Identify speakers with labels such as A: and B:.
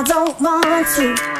A: I don't want to.